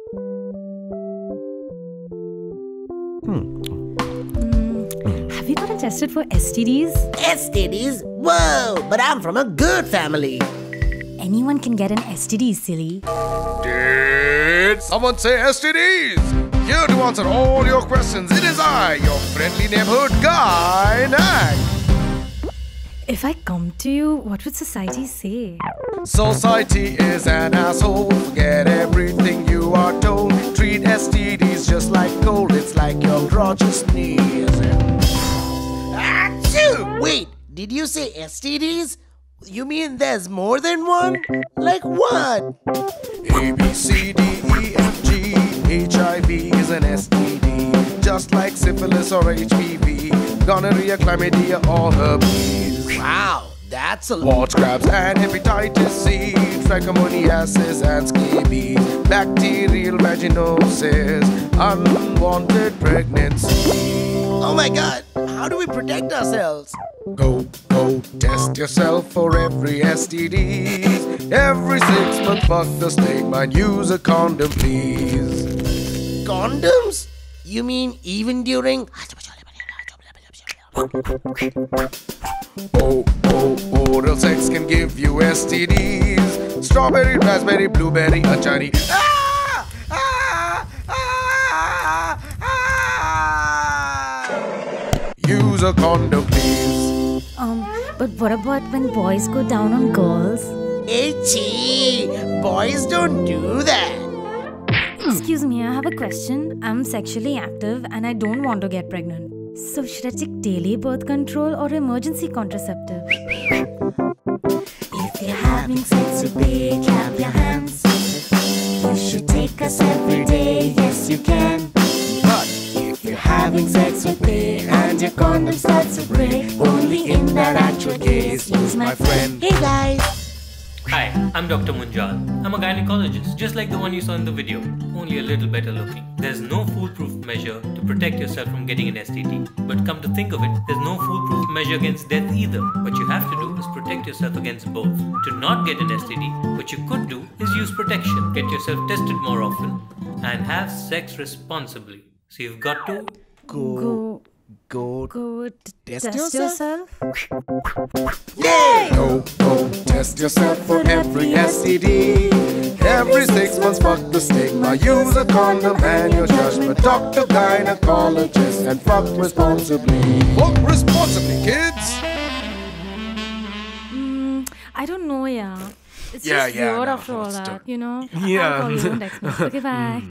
Mm, have you gotten tested for STDs? STDs? Whoa, but I'm from a good family. Anyone can get an STD, silly. Did someone say STDs? Here to answer all your questions, it is I, your friendly neighborhood guy, Nac. If I come to you, what would society say? Society is an asshole. Forget everything you are told. Treat STDs just like cold. It's like your crotch is sneezing. Achoo! Wait, did you say STDs? You mean there's more than one? Like what? A, B, C, D, E, F, G. HIV is an STD. Just like syphilis or HPV. Gonorrhea, chlamydia, or herpes. Wow, that's a lot. Watch crabs and hepatitis C, trichomoniasis and scabies, bacterial vaginosis, unwanted pregnancy. Oh my god, how do we protect ourselves? Go, go, test yourself for every STD. Every six months, fuck the stigma and use a condom, please. Condoms? You mean even during. Oh, oh, oral sex can give you STDs. Strawberry, raspberry, blueberry, achari. Ah! Ah! Ah! Ah! Use a condom, please. Um, but what about when boys go down on girls? Itchy! Boys don't do that. Excuse me, I have a question. I'm sexually active and I don't want to get pregnant. So, should I take daily birth control or emergency contraceptive? If you're having sex with me, clap your hands. You should take us every day, yes you can. But If you're having sex with me and your condom starts to break, only in that actual case, use my friend. Hey guys! Hi, I'm Dr. Munjaal. I'm a gynecologist, just like the one you saw in the video, only a little better looking. There's no foolproof measure to protect yourself from getting an STD. But come to think of it, there's no foolproof measure against death either. What you have to do is protect yourself against both. To not get an STD, what you could do is use protection. Get yourself tested more often and have sex responsibly. So you've got to Go, Go. go, t- Test test, yourself? yourself? Yay! Go, go, test yourself for every STD. Every six months, fuck the stigma. Use a condom and your judgment. Doctor, gynecologist, and fuck responsibly. Fuck responsibly, kids! Mm, I don't know, yeah. It's Yeah, just yeah, weird no, after all that, you know? Yeah. I'll call you, don't text me. Okay, bye.